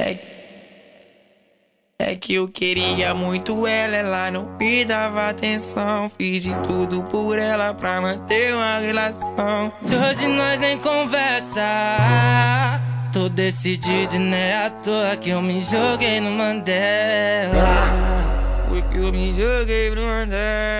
É, é que eu queria muito ela, ela não me dava atenção. Fiz de tudo por ela pra manter uma relação. Hoje nós nem conversa. Tô decidido e é à toa que eu me joguei no Mandela. Foi que eu me joguei pro Mandela.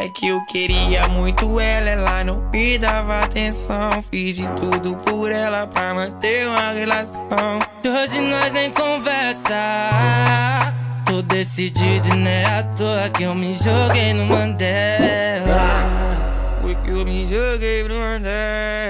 É que eu queria muito ela, ela não me dava atenção. Fiz de tudo por ela pra manter uma relação. Hoje nós nem conversa. Tô decidido e não é à toa que eu me joguei no Mandela. Foi que eu me joguei pro Mandela.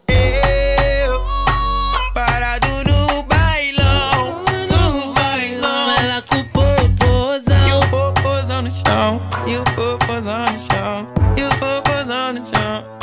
You put was on the show. You put was on the show.